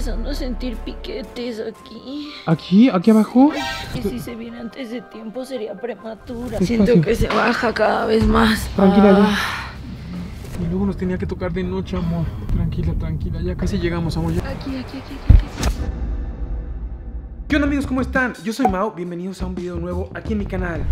empezando a sentir piquetes aquí. ¿Aquí? ¿Aquí abajo? Y si se viene antes de tiempo sería prematura. Despacio. Siento que se baja cada vez más. Tranquila, ya. Ah, Y luego nos tenía que tocar de noche, amor. Tranquila, tranquila. Ya casi llegamos, amor. ya. Aquí, aquí, aquí, aquí. aquí. ¿Qué onda amigos? ¿Cómo están? Yo soy Mao, bienvenidos a un video nuevo aquí en mi canal.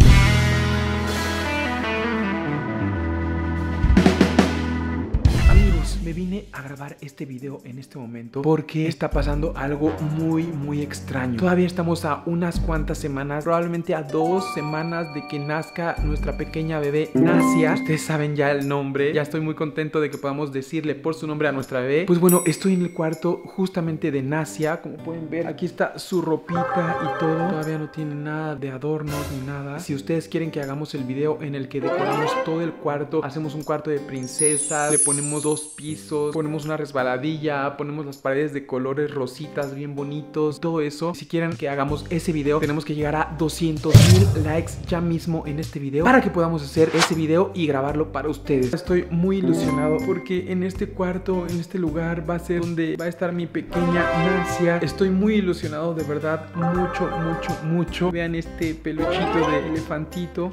Me vine a grabar este video en este momento porque está pasando algo muy muy extraño. Todavía estamos a unas cuantas semanas, probablemente a dos semanas de que nazca nuestra pequeña bebé Nasia. Ustedes saben ya el nombre, ya estoy muy contento de que podamos decirle por su nombre a nuestra bebé. Pues bueno, estoy en el cuarto justamente de Nasia, como pueden ver, aquí está su ropita y todo. Todavía no tiene nada de adornos ni nada. Si ustedes quieren que hagamos el video en el que decoramos todo el cuarto, hacemos un cuarto de princesa, le ponemos dos pisos, ponemos una resbaladilla, ponemos las paredes de colores rositas bien bonitos, todo eso. Si quieren que hagamos ese video, tenemos que llegar a 200 mil likes ya mismo en este video para que podamos hacer ese video y grabarlo para ustedes. Estoy muy ilusionado porque en este cuarto, en este lugar va a ser donde va a estar mi pequeña Nancia. Estoy muy ilusionado, de verdad, mucho, mucho, mucho. Vean este peluchito de elefantito.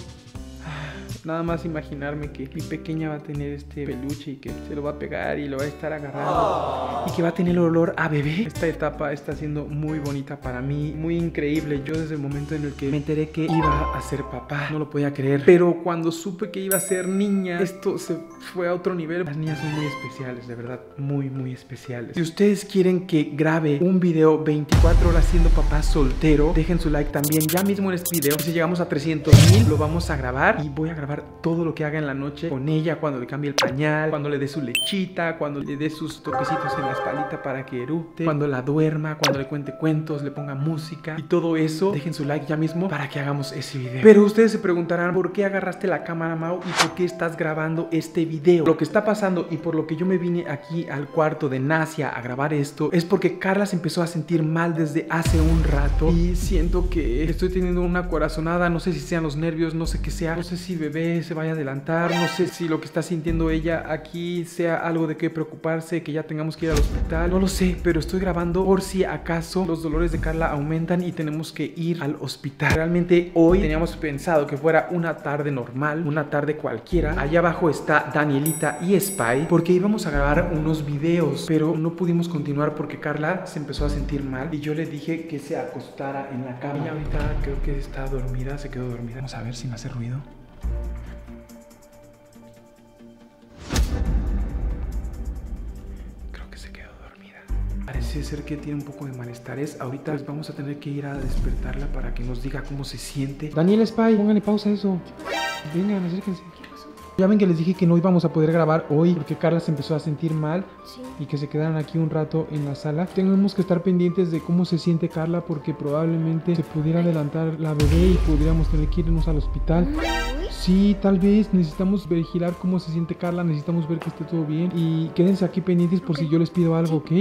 Nada más imaginarme que mi pequeña va a tener este peluche y que se lo va a pegar y lo va a estar agarrando y que va a tener el olor a bebé. Esta etapa está siendo muy bonita para mí, muy increíble. Yo desde el momento en el que me enteré que iba a ser papá, no lo podía creer. Pero cuando supe que iba a ser niña, esto se fue a otro nivel. Las niñas son muy especiales, de verdad, muy, muy especiales. Si ustedes quieren que grabe un video 24 horas siendo papá soltero, dejen su like también ya mismo en este video. Si llegamos a 300 mil, lo vamos a grabar y voy a grabar todo lo que haga en la noche con ella, cuando le cambie el pañal, cuando le dé su lechita, cuando le dé sus toquecitos en la espalda para que erupte, cuando la duerma, cuando le cuente cuentos, le ponga música y todo eso. Dejen su like ya mismo para que hagamos ese video. Pero ustedes se preguntarán por qué agarraste la cámara, Mau, y por qué estás grabando este video. Lo que está pasando y por lo que yo me vine aquí al cuarto de Nasia a grabar esto es porque Carla se empezó a sentir mal desde hace un rato y siento que estoy teniendo una corazonada, no sé si sean los nervios, no sé qué sea, no sé si bebé se vaya a adelantar, no sé si lo que está sintiendo ella aquí sea algo de qué preocuparse, que ya tengamos que ir al hospital, no lo sé, pero estoy grabando por si acaso los dolores de Carla aumentan y tenemos que ir al hospital. Realmente hoy teníamos pensado que fuera una tarde normal, una tarde cualquiera. Allá abajo está Danielita y Spy porque íbamos a grabar unos videos, pero no pudimos continuar porque Carla se empezó a sentir mal y yo le dije que se acostara en la cama. Ella ahorita creo que está dormida, se quedó dormida. Vamos a ver si me hace ruido. Parece ser que tiene un poco de malestares. Ahorita pues, vamos a tener que ir a despertarla para que nos diga cómo se siente. Daniel Spy, pónganle pausa a eso. Vengan, acérquense. Ya ven que les dije que no íbamos a poder grabar hoy porque Carla se empezó a sentir mal Sí. y que se quedaran aquí un rato en la sala. Tenemos que estar pendientes de cómo se siente Carla porque probablemente se pudiera adelantar la bebé y podríamos tener que irnos al hospital. Sí, tal vez necesitamos vigilar cómo se siente Carla, necesitamos ver que esté todo bien y quédense aquí pendientes por si yo les pido algo, ¿ok?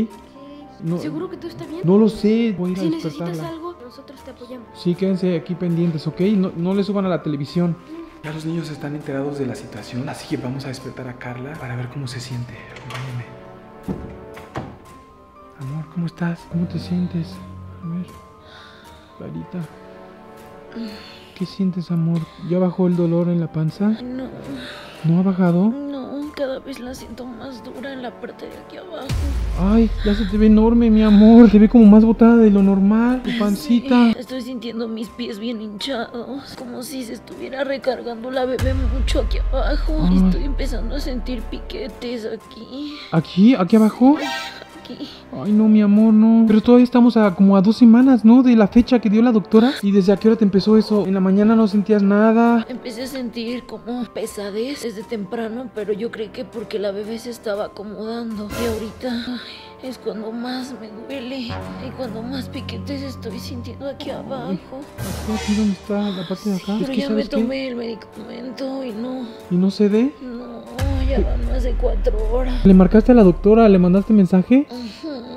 No, ¿Seguro que todo está bien? no lo sé, voy a ir a Si necesitas algo, nosotros te apoyamos. Sí, quédense aquí pendientes, ¿ok? No, no le suban a la televisión. Ya los niños están enterados de la situación, así que vamos a despertar a Carla para ver cómo se siente. Acompáñenme. Amor, ¿cómo estás? ¿Cómo te sientes? A ver. Clarita. ¿Qué sientes, amor? ¿Ya bajó el dolor en la panza? No, ¿No ha bajado? Vez la siento más dura en la parte de aquí abajo. Ay, ya se te ve enorme, mi amor. Se ve como más botada de lo normal. Tu pancita. Sí, estoy sintiendo mis pies bien hinchados, como si se estuviera recargando la bebé mucho aquí abajo. Ay. Estoy empezando a sentir piquetes aquí, ¿Aquí? ¿Aquí abajo? Aquí. Ay, no, mi amor, no. Pero todavía estamos a como a dos semanas, ¿no? De la fecha que dio la doctora. ¿Y desde a qué hora te empezó eso? ¿En la mañana no sentías nada? Empecé a sentir como pesadez desde temprano, pero yo creí que porque la bebé se estaba acomodando. Y ahorita ay, es cuando más me duele y cuando más piquetes estoy sintiendo aquí abajo. ¿Aquí dónde está la parte de acá? Pero ya me tomé el medicamento y no, ¿Y no se no, ya van más de cuatro horas. ¿Le marcaste a la doctora? ¿Le mandaste mensaje? Ujú.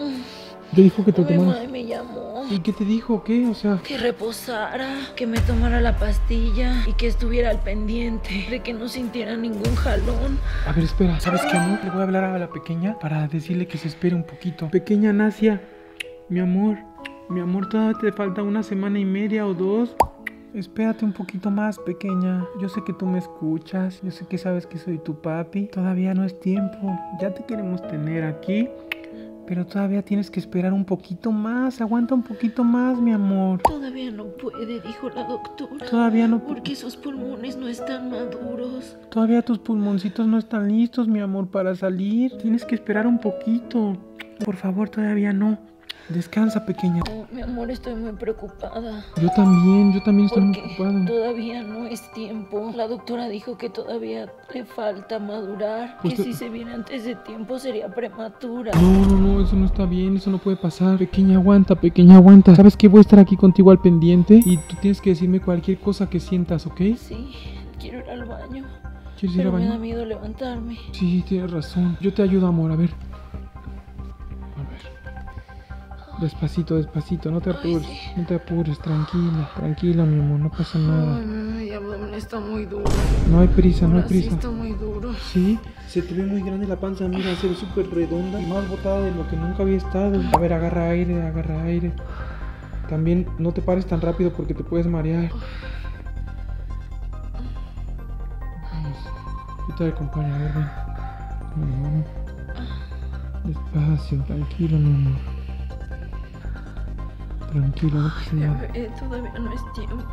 Le dijo que te Mi tomaras. mamá me llamó. ¿Y qué te dijo? ¿Qué? O sea, Que reposara, que me tomara la pastilla y que estuviera al pendiente de que no sintiera ningún jalón. a ver, espera. ¿Sabes qué, amor? Le voy a hablar a la pequeña para decirle que se espere un poquito. Pequeña Nasia. Mi amor, mi amor, todavía te falta una semana y media o dos. Espérate un poquito más, pequeña. Yo sé que tú me escuchas. Yo sé que sabes que soy tu papi. Todavía no es tiempo. Ya te queremos tener aquí. Pero todavía tienes que esperar un poquito más. Aguanta un poquito más, mi amor. Todavía no puede, dijo la doctora. Todavía no. Porque sus pulmones no están maduros. Todavía tus pulmoncitos no están listos, mi amor, para salir. Tienes que esperar un poquito. Por favor, todavía no. Descansa, pequeña. Oh, mi amor, estoy muy preocupada. Yo también, yo también estoy muy Porque preocupado. todavía no es tiempo. La doctora dijo que todavía le falta madurar. Pues que te- si se viene antes de tiempo sería prematura. No, no, no, eso no está bien, eso no puede pasar. Pequeña, aguanta, pequeña, aguanta. ¿Sabes que Voy a estar aquí contigo al pendiente y tú tienes que decirme cualquier cosa que sientas, ¿ok? Sí, quiero ir al baño. ¿Quieres ir Pero al me da baño? miedo levantarme. Sí, tienes razón. Yo te ayudo, amor, a ver. Despacito, despacito, no te Ay, apures, sí. no te apures, tranquila, tranquila, mi amor, no pasa nada. Ay, mi abdomen está muy duro. No hay prisa, no hay Ahora sí prisa. está muy duro. Sí, se te ve muy grande la panza, mira, se ve súper redonda y más botada de lo que nunca había estado. A ver, agarra aire, agarra aire. También no te pares tan rápido porque te puedes marear. Vamos, yo te acompaño, a ver, ven. Despacio, tranquilo, mi amor. Tranquilo, pasa nada. Bebé, todavía no es tiempo.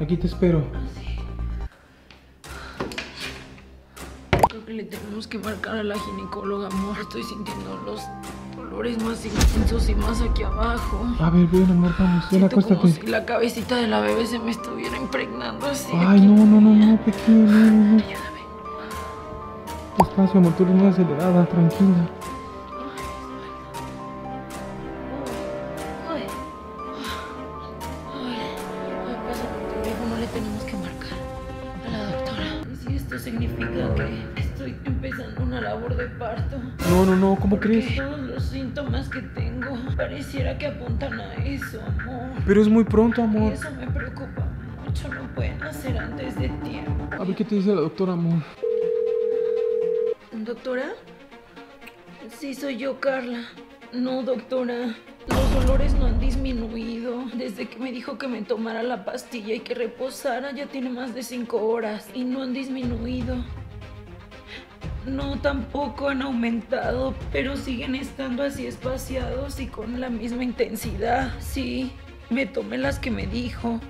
Aquí te espero. Creo que le tenemos que marcar a la ginecóloga, amor. Estoy sintiendo los dolores más intensos y más aquí abajo. A ver, ven, amor, vamos, ven, Siento como acuéstate. si la cabecita de la bebé se me estuviera impregnando así. Ay, aquí. no, no, no, no, pequeño, no, no. Ayúdame. Despacio, amor, tú eres muy acelerada, tranquila. ¿Cómo Porque crees? todos los síntomas que tengo pareciera que apuntan a eso, amor. Pero es muy pronto, amor. eso me preocupa mucho. No pueden hacer antes de tiempo. A ver qué te dice la doctora, amor. ¿Doctora? Sí, soy yo, Carla. No, doctora. Los dolores no han disminuido. Desde que me dijo que me tomara la pastilla y que reposara, ya tiene más de cinco horas. Y no han disminuido. No, tampoco han aumentado, pero siguen estando así espaciados y con la misma intensidad. Sí, me tomé las que me dijo.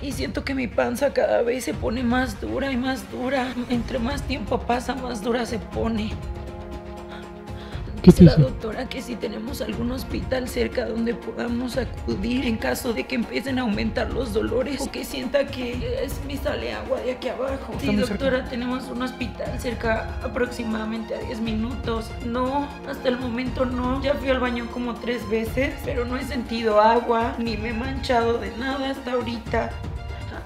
Y siento que mi panza cada vez se pone más dura y más dura. Entre más tiempo pasa, más dura se pone. ¿Qué te la dice? doctora que si tenemos algún hospital cerca donde podamos acudir en caso de que empiecen a aumentar los dolores o que sienta que es mi sale agua de aquí abajo. Sí, cerca. doctora, tenemos un hospital cerca aproximadamente a 10 minutos. No, hasta el momento no. Ya fui al baño como tres veces, pero no he sentido agua ni me he manchado de nada hasta ahorita.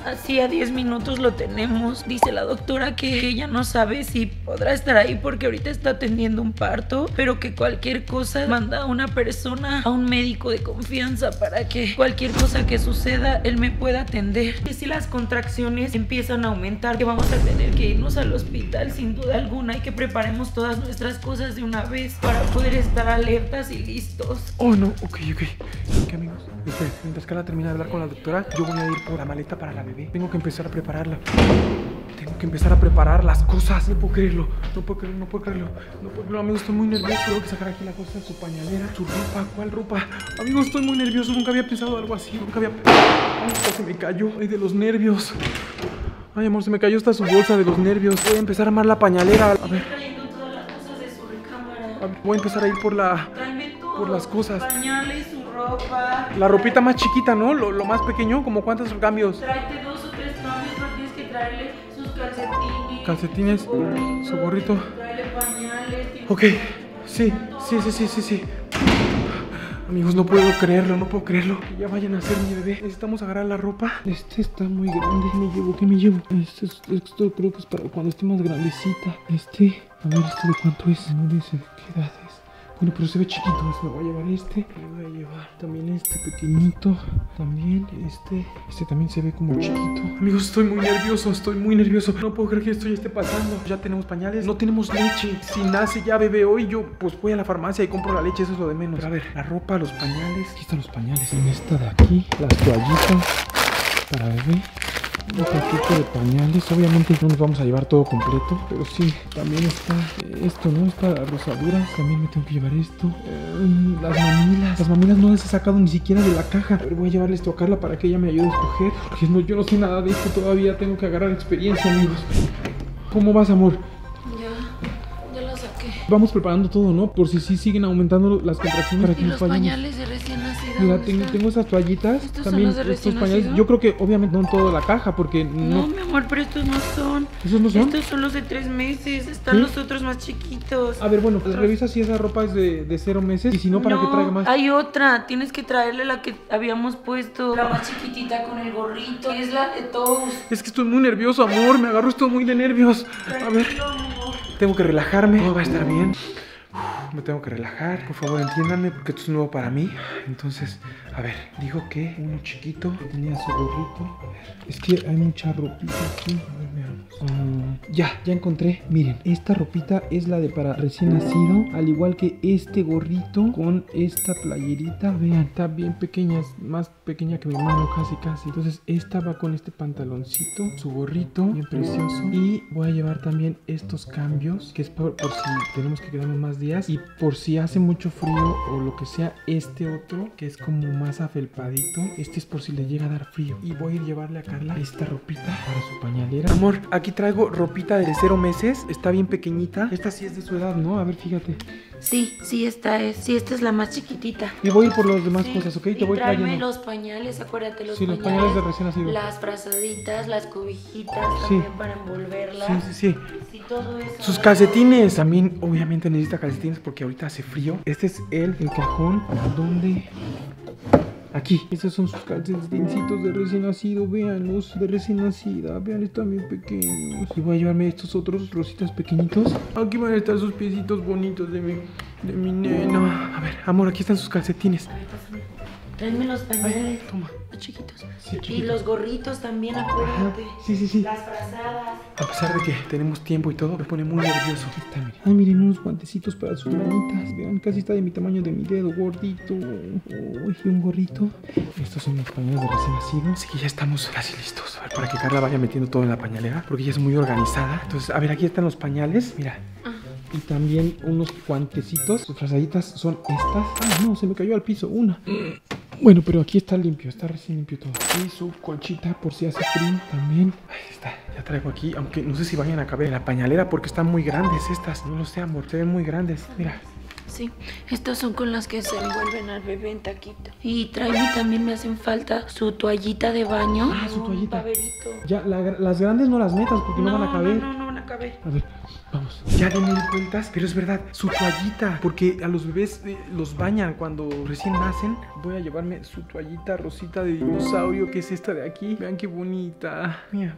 Así a 10 minutos lo tenemos. Dice la doctora que ella no sabe si podrá estar ahí porque ahorita está atendiendo un parto, pero que cualquier cosa manda a una persona, a un médico de confianza para que cualquier cosa que suceda él me pueda atender. Que si las contracciones empiezan a aumentar, que vamos a tener que irnos al hospital sin duda alguna y que preparemos todas nuestras cosas de una vez para poder estar alertas y listos. Oh, no, ok, ok. Ok, amigos. Espera, mientras Carla termina de hablar con la doctora, yo voy a ir por la maleta para la bebé. Tengo que empezar a prepararla. Tengo que empezar a preparar las cosas. No puedo creerlo, no puedo creerlo, no puedo creerlo. No puedo creerlo, amigos, estoy muy nervioso. Tengo que sacar aquí la cosa de su pañalera, su ropa. ¿Cuál ropa? Amigos, estoy muy nervioso. Nunca había pensado algo así. Nunca había. Ay, se me cayó. Ay, de los nervios. Ay, amor, se me cayó hasta su bolsa de los nervios. Voy a empezar a armar la pañalera. A ver, voy a empezar a ir por la. Por las cosas. Pañales, ropa. La ropita más chiquita, ¿no? Lo, lo más pequeño, como cuántos cambios. Tráete dos o tres cambios, pero tienes que traerle sus calcetines. Calcetines, su gorrito, su gorrito. Tráele pañales. Ok, sí, sí, sí, sí, sí, sí. Amigos, no puedo creerlo, no puedo creerlo. Que ya vayan a ser mi bebé. Necesitamos agarrar la ropa. Este está muy grande. ¿Qué me llevo? ¿Qué me llevo? Este es- esto creo que es para cuando esté más grandecita. Este, a ver, ¿este de cuánto es? No dice qué edad es. Bueno, pero se ve chiquito. Me voy a llevar este. Me voy a llevar también este pequeñito. También este. Este también se ve como chiquito. Amigos, estoy muy nervioso. Estoy muy nervioso. No puedo creer que esto ya esté pasando. Ya tenemos pañales. No tenemos leche. Si nace ya bebé hoy, yo pues voy a la farmacia y compro la leche. Eso es lo de menos. A ver, la ropa, los pañales. Aquí están los pañales. En esta de aquí. Las toallitas para bebé. Un paquete de pañales. Obviamente no nos vamos a llevar todo completo. Pero sí, también está esto, ¿no? Es para rosaduras. También me tengo que llevar esto. Eh, las mamilas. Las mamilas no las he sacado ni siquiera de la caja. A ver, voy a llevarle esto a Carla para que ella me ayude a escoger. Porque no, yo no sé nada de esto todavía. Tengo que agarrar experiencia, amigos. ¿Cómo vas, amor? Vamos preparando todo, ¿no? Por si sí siguen aumentando las contracciones para que Y los pañales de recién nacida. Mira, ¿dónde tengo, tengo esas toallitas, ¿Estos son también los de estos recién pañales. nacido? Yo creo que obviamente no en toda la caja, porque no. No, mi amor, pero estos no son. ¿Esos no son? Estos son los de tres meses. Están los otros más chiquitos. A ver, bueno, pues revisa si esa ropa es de, de cero meses y si no, para que traiga más. Hay otra. Tienes que traerle la que habíamos puesto. La más chiquitita con el gorrito. Es la de todos. Es que estoy muy nervioso, amor. Me agarro esto muy de nervios. A ver. Tengo que relajarme. Todo va a estar bien. Me tengo que relajar. Por favor, entiéndanme porque esto es nuevo para mí. Entonces, a ver, digo que uno chiquito tenía su gorrito. Es que hay mucha ropita aquí. A ver, veamos. Mm, ya, ya encontré. Miren, esta ropita es la de para recién nacido. Al igual que este gorrito con esta playerita. Vean, está bien pequeña. Es más pequeña que mi mano, casi, casi. Entonces, esta va con este pantaloncito, su gorrito, bien precioso. Y voy a llevar también estos cambios, que es por, si tenemos que quedarnos más días. Por si hace mucho frío o lo que sea, este otro, que es como más afelpadito. Este es por si le llega a dar frío. Y voy a llevarle a Carla esta ropita para su pañalera. Amor, aquí traigo ropita de cero meses. Está bien pequeñita. Esta sí es de su edad, ¿no? A ver, fíjate. Sí, sí, esta es. Sí, esta es la más chiquitita. Y voy a ir por las demás Sí, cosas, ¿ok? Te y voy tráeme trayendo. los pañales, acuérdate, los Sí, los pañales. pañales de recién nacido. Las frazaditas, las cobijitas Sí. también para envolverlas. Sí, sí, sí. Sí, todo eso. Sus calcetines. También, obviamente, necesita calcetines porque ahorita hace frío. Este es el, el cajón donde. Aquí. Estos son sus calcetincitos de recién nacido. Veanlos, de recién nacida. Vean, están bien pequeños. Y voy a llevarme estos otros rositas pequeñitos. Aquí van a estar sus piecitos bonitos de mi, de mi nena. A ver, amor, aquí están sus calcetines. Tráeme los pañales. Toma. Los chiquitos. Sí, y los gorritos también, Ajá. acuérdate. Sí, sí, sí. Las frazadas. A pesar de que tenemos tiempo y todo, me pone muy nervioso. Aquí está, miren. Ay, miren, unos guantecitos para sus manitas. Vean, casi está de mi tamaño de mi dedo, gordito. Uy, y un gorrito. Estos son los pañales de recién nacido. Así que ya estamos casi listos. A ver, para que Carla vaya metiendo todo en la pañalera, porque ella es muy organizada. Entonces, a ver, aquí están los pañales. Mira. Y también unos guantecitos. Sus frazaditas son estas. Ah, no, se me cayó al piso una. Bueno, pero aquí está limpio, está recién limpio todo. Y su colchita por si hace frío también. Ahí está, ya traigo aquí, aunque no sé si vayan a caber en la pañalera porque están muy grandes estas. No lo sé, amor, se ven muy grandes. Mira, Sí, estas son con las que se envuelven al bebé en taquito. Y tráeme también me hacen falta su toallita de baño. Ah, su Un toallita. paverito. ya la- las grandes no las metas porque no, van a caber. No, no, no van a ver, vamos. Ya de mil vueltas, pero es verdad, su toallita, porque a los bebés eh, los bañan cuando recién nacen. Voy a llevarme su toallita rosita de dinosaurio, que es esta de aquí. Vean qué bonita. Mira,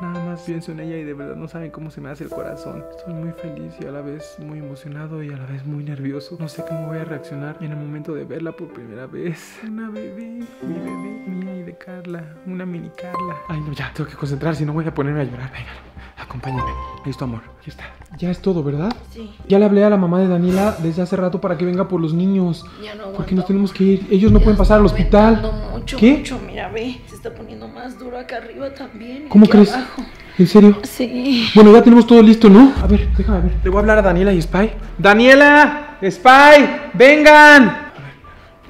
nada más pienso en ella y de verdad no saben cómo se me hace el corazón. Estoy muy feliz y a la vez muy emocionado y a la vez muy nervioso. No sé cómo voy a reaccionar en el momento de verla por primera vez. Una bebé, mi bebé, mía y de Carla, una mini Carla. Ay, no, ya, tengo que concentrar, si no voy a ponerme a llorar. Venga. Acompáñame. Listo, amor. Aquí está. Ya es todo, ¿verdad? Sí. Ya le hablé a la mamá de Daniela desde hace rato para que venga por los niños. Ya no aguanto. Porque nos tenemos que ir. Ellos no Ya pueden pasar al hospital. Mucho, ¿Qué? mucho, mira, ve. Se está poniendo más duro acá arriba también. ¿Cómo crees? abajo. ¿En serio? Sí. Bueno, ya tenemos todo listo, ¿no? A ver, déjame ver. Le voy a hablar a Daniela y Spy. ¡Daniela! ¡Spy! ¡Vengan! A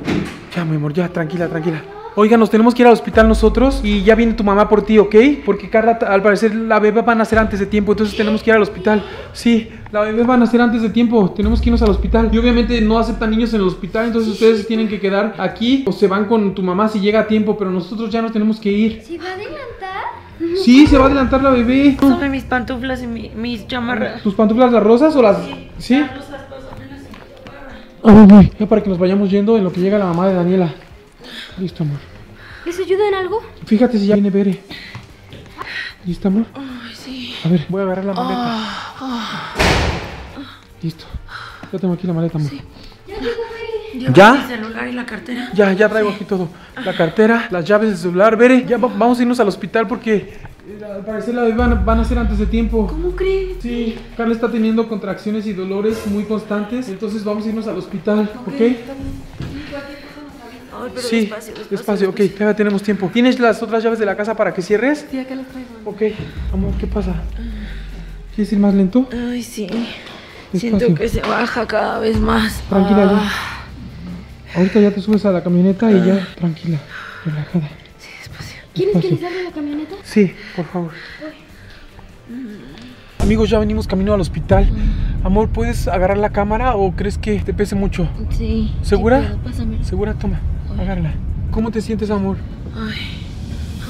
ver. Ya, mi amor, ya, tranquila, tranquila. Oiga, nos tenemos que ir al hospital nosotros y ya viene tu mamá por ti, ¿ok? Porque Carla, al parecer, la bebé va a nacer antes de tiempo, entonces tenemos que ir al hospital. Sí, la bebé va a nacer antes de tiempo, tenemos que irnos al hospital. Y obviamente no aceptan niños en el hospital, entonces ustedes tienen que quedar aquí o se van con tu mamá si llega a tiempo, pero nosotros ya nos tenemos que ir. ¿Se va a adelantar? Sí, se va a adelantar la bebé. Pásame mis pantuflas y mi- mis chamarras. ¿Tus pantuflas las rosas o las...? ¿Sí? Las rosas. Ya para que nos vayamos yendo en lo que llega la mamá de Daniela. Listo, amor. ¿Les ayuda en algo? Fíjate si ya viene Bere. ¿Listo, amor? Ay, sí. A ver, voy a agarrar la maleta. Listo. Ya tengo aquí la maleta, amor. ¿Llevas ¿Ya? el celular y la cartera? Ya, ya traigo aquí todo. La cartera, las llaves del celular. Bere, ya va- vamos a irnos al hospital porque eh, al parecer la bebé van, van a ser antes de tiempo. ¿Cómo crees? Sí, Carla está teniendo contracciones y dolores muy constantes, entonces vamos a irnos al hospital, ¿ok? Pero Sí, despacio, despacio. despacio, ok, ya tenemos tiempo. ¿Tienes las otras llaves de la casa para que cierres? Sí, acá las traigo. Ok, amor, ¿qué pasa? ¿Quieres ir más lento? Ay, sí. Despacio. Siento que se baja cada vez más. Tranquila, Ah, Ahorita ya te subes a la camioneta y ya, tranquila, relajada. sí, despacio. ¿Quieres que le salga la camioneta? Sí, por favor. Amigos, ya venimos camino al hospital. Amor, ¿puedes agarrar la cámara o crees que te pese mucho? Sí. ¿Segura? sí, pásame. Segura, toma, agárrala. ¿Cómo te sientes, amor? Ay,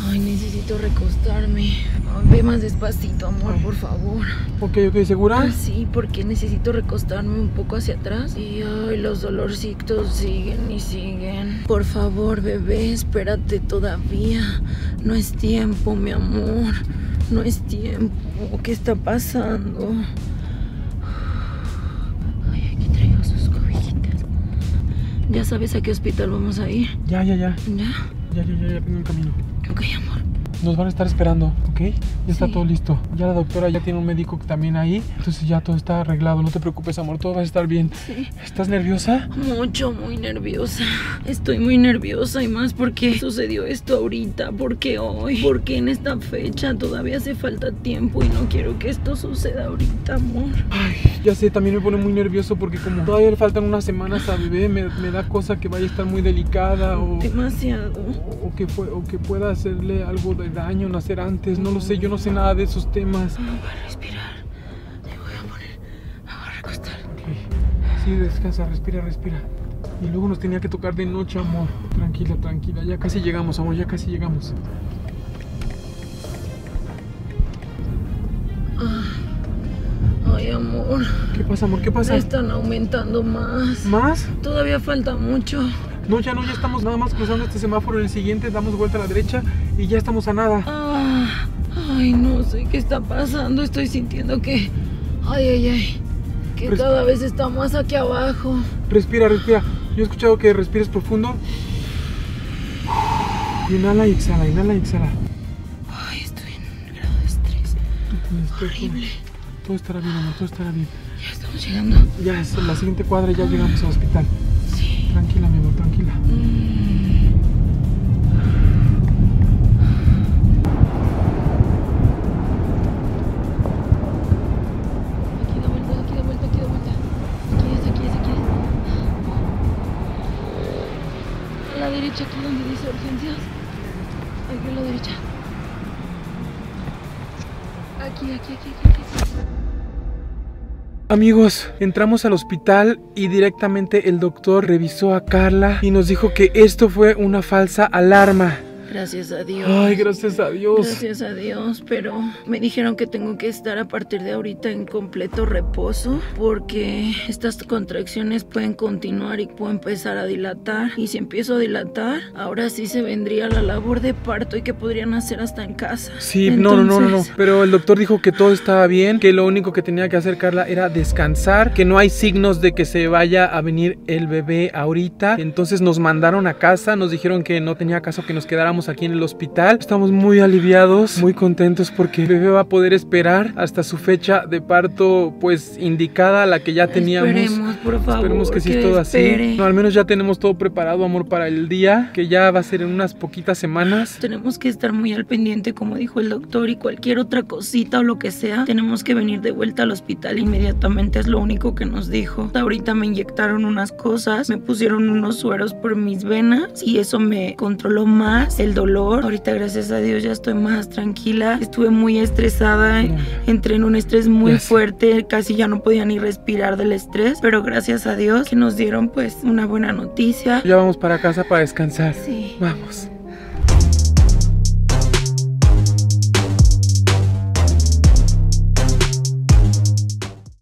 ay, necesito recostarme. Ay, ve más despacito, amor, por favor. Ok, ok, ¿segura? Ah, sí, porque necesito recostarme un poco hacia atrás. Y ay, los dolorcitos siguen y siguen. Por favor, bebé, espérate todavía. No es tiempo, mi amor. No es tiempo. ¿Qué está pasando? ¿Ya sabes a qué hospital vamos a ir? Ya, ya, ya. ¿Ya? Ya, ya, ya, ya vengo en camino. Ok, amor. Nos van a estar esperando, ¿ok? Ya está Sí. todo listo. Ya la doctora ya tiene un médico también ahí. Entonces ya todo está arreglado. No te preocupes, amor. Todo va a estar bien. Sí. ¿Estás nerviosa? Mucho, muy nerviosa. Estoy muy nerviosa y más porque sucedió esto ahorita, porque hoy, porque en esta fecha todavía hace falta tiempo y no quiero que esto suceda ahorita, amor. Ay, ya sé, también me pone muy nervioso porque como todavía le faltan unas semanas a bebé, me, me da cosa que vaya a estar muy delicada o, Demasiado. o que, fue, o que pueda hacerle algo de daño nacer antes. No lo sé, yo no sé nada de esos temas. No a respirar. Me voy a poner. Me voy a recostar. Ok. Sí, descansa, respira, respira. Y luego nos tenía que tocar de noche, amor. Tranquila, tranquila. Ya casi llegamos, amor, ya casi llegamos. Ay, amor. ¿Qué pasa, amor? ¿Qué pasa? Están aumentando más. ¿Más? Todavía falta mucho. No, ya no, ya estamos nada más cruzando este semáforo. En el siguiente damos vuelta a la derecha y ya estamos a nada. Ah, ay, no sé qué está pasando. Estoy sintiendo que. Ay, ay, ay. Que Resp- cada vez está más aquí abajo. Respira, respira. Yo he escuchado que respires profundo. Inhala y exhala, inhala y exhala. Ay, estoy en grado de estrés. Horrible. Todo estará bien, amor, todo estará bien. Ya estamos llegando. Ya es la siguiente cuadra y ya llegamos al hospital. Aquí, aquí, aquí, aquí. Amigos, entramos al hospital y directamente el doctor revisó a Carla y nos dijo que esto fue una falsa alarma. Gracias a Dios. Ay, gracias a Dios. Gracias a Dios, pero me dijeron que tengo que estar a partir de ahorita en completo reposo porque estas contracciones pueden continuar y puedo empezar a dilatar y si empiezo a dilatar, ahora sí se vendría la labor de parto y que podrían hacer hasta en casa. Sí, no, no, no, no, no. Entonces, Pero el doctor dijo que todo estaba bien, que lo único que tenía que hacer Carla era descansar, que no hay signos de que se vaya a venir el bebé ahorita. Entonces nos mandaron a casa, nos dijeron que no tenía caso que nos quedáramos aquí en el hospital. Estamos muy aliviados, muy contentos porque el bebé va a poder esperar hasta su fecha de parto, pues indicada, la que ya teníamos. Esperemos, por favor. Esperemos que sí es todo así. No, al menos ya tenemos todo preparado, amor, para el día, que ya va a ser en unas poquitas semanas. Tenemos que estar muy al pendiente, como dijo el doctor, y cualquier otra cosita o lo que sea, tenemos que venir de vuelta al hospital inmediatamente, es lo único que nos dijo. Ahorita me inyectaron unas cosas, me pusieron unos sueros por mis venas y eso me controló más el dolor. Ahorita, gracias a Dios, ya estoy más tranquila. Estuve muy estresada, No. entré en un estrés muy fuerte, casi ya no podía ni respirar del estrés, pero gracias a Dios que nos dieron pues una buena noticia. Ya vamos para casa para descansar. Sí. Vamos.